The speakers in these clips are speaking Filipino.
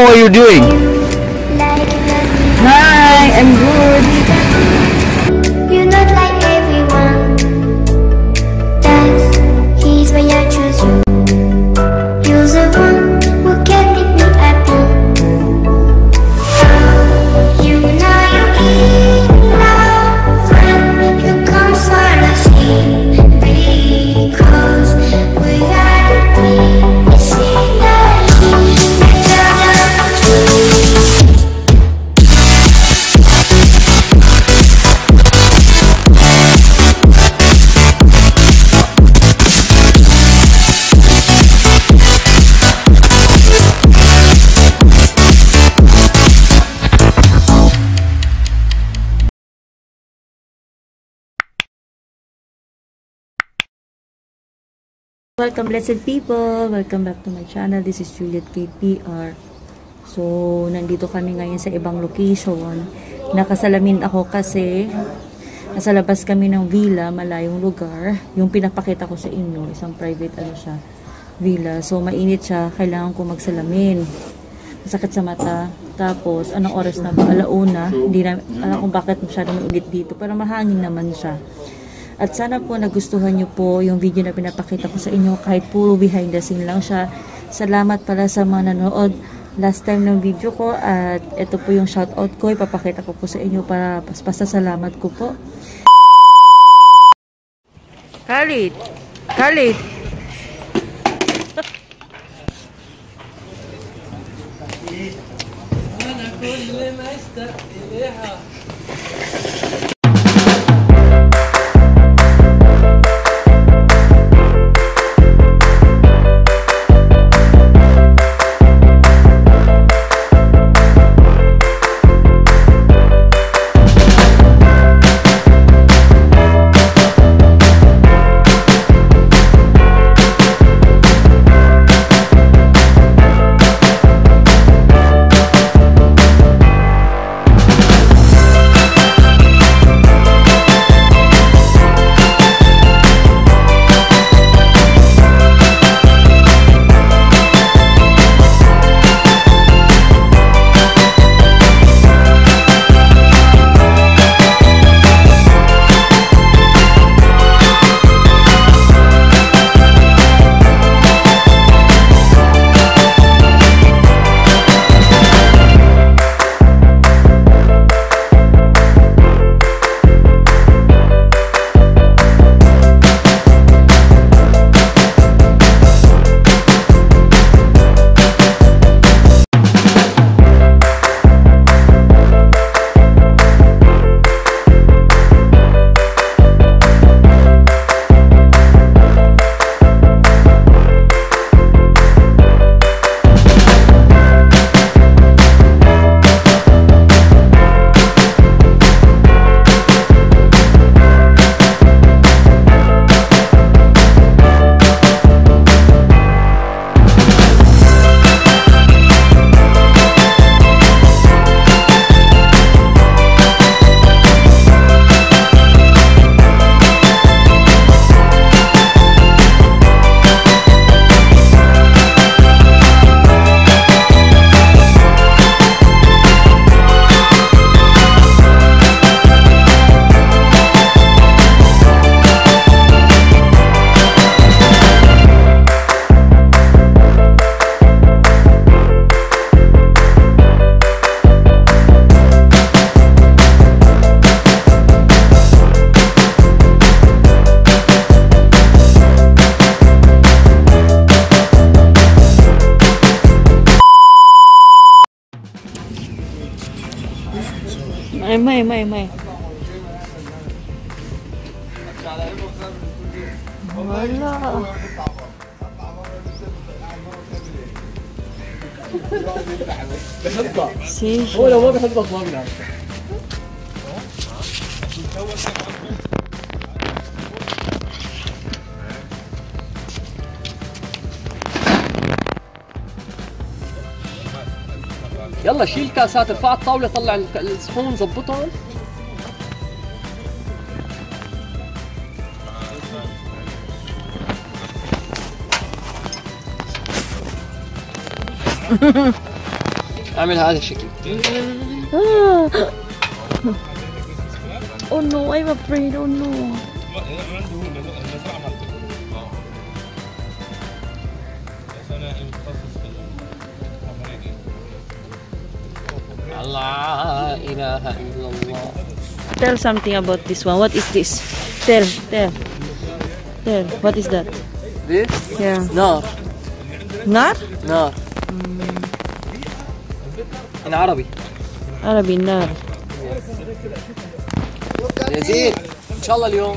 How are you doing? Hi, I'm good. Welcome blessed people. Welcome back to my channel. This is Juliet KPR. So, nandito kami ngayon sa ibang location. Nakasalamin ako kasi nasa labas kami ng villa, malayong lugar. Yung pinapakita ko sa inyo, isang private ano siya, villa. So, mainit siya. Kailangan ko magsalamin. Masakit sa mata. Tapos, anong oras na ba? Alauna. Hindi na, alam kung bakit masyado mainit dito. Pero mahangin naman siya. At sana po nagustuhan nyo po yung video na pinapakita ko sa inyo kahit puro behind the scene lang siya. Salamat pala sa mga nanood last time ng video ko at ito po yung shoutout ko. Ipapakita ko po sa inyo para paspasa salamat ko po. Khalid! Khalid! هو لو ما يلا شيل الكاسات ارفع الطاولة طلع الصحون ظبطهم. اعمل هذا الشكل Ah. Oh no, I'm afraid. Oh no. لا اله الا الله Tell something about this one. What is this? Tell, tell. Tell. What is that? This Yeah. نار Nar? نار أنا عربي. النار. يا زين إن شاء الله اليوم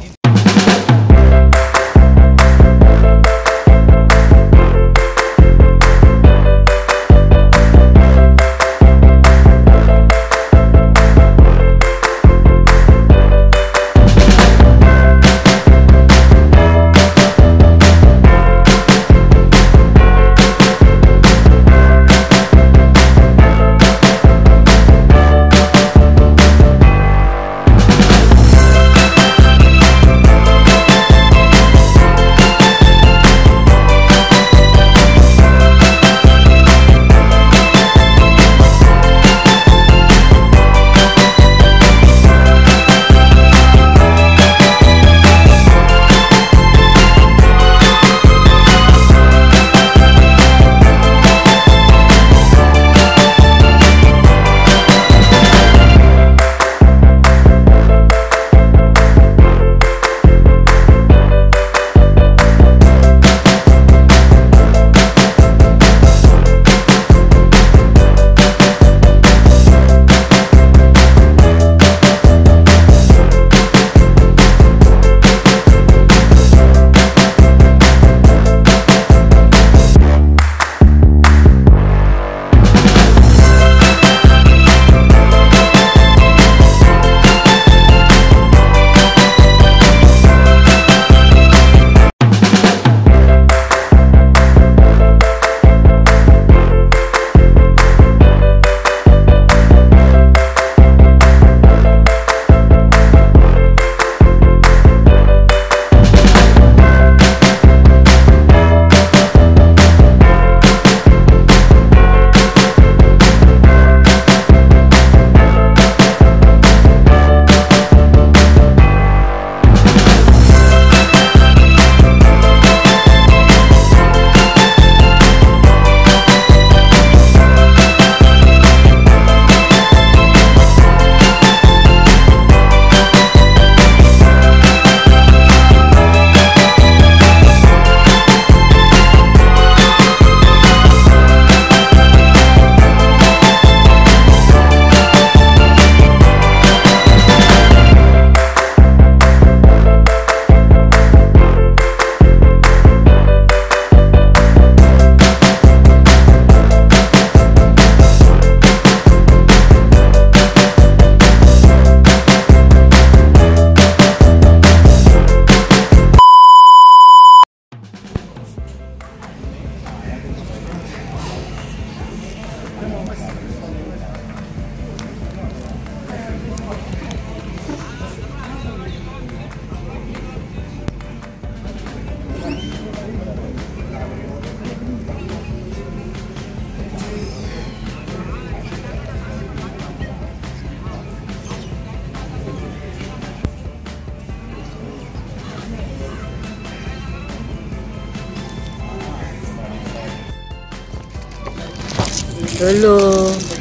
Hello.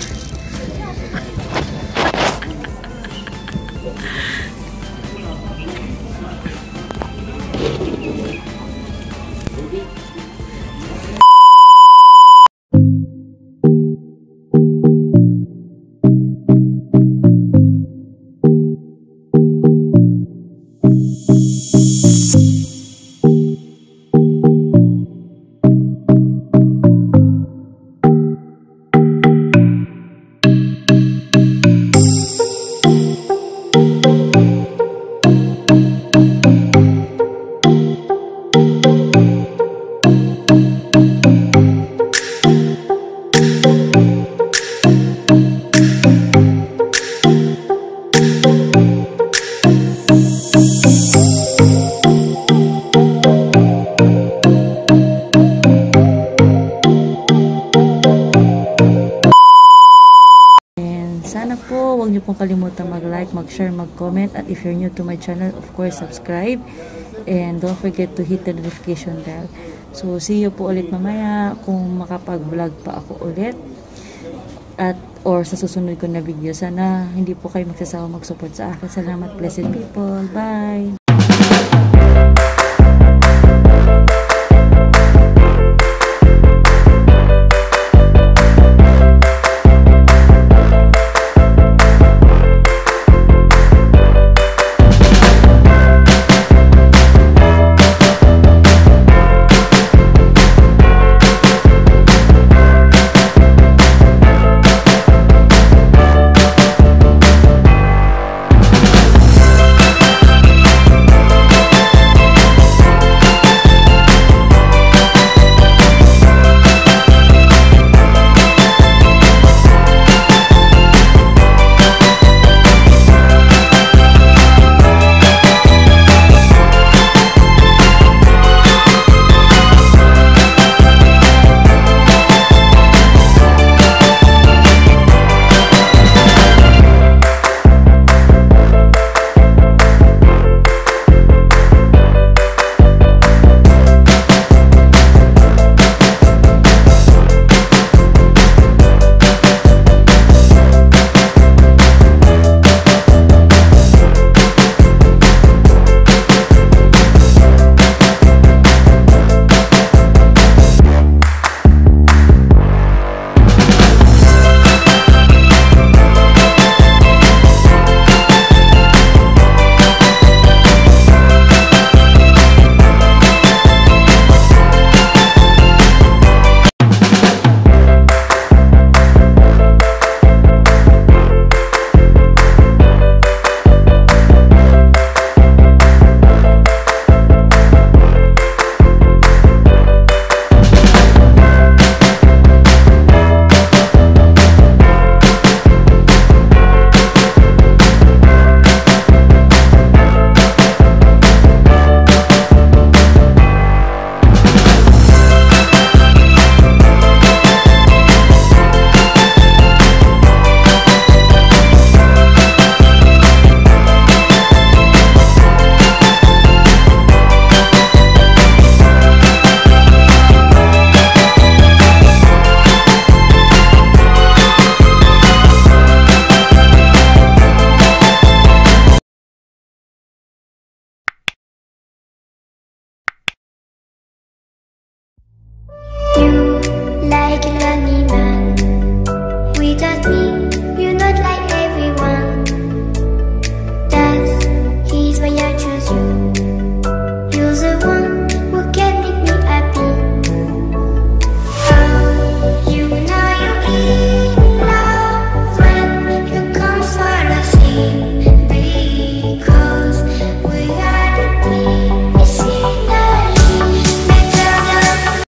Po, huwag niyo pong kalimutan mag-like, mag-share, mag-comment. At if you're new to my channel, of course, subscribe. And don't forget to hit the notification bell. So, see you po ulit mamaya kung makapag-vlog pa ako ulit. At or sa susunod ko na video. Sana hindi po kayo magsasawa mag-support sa akin. Salamat, blessed people. Bye!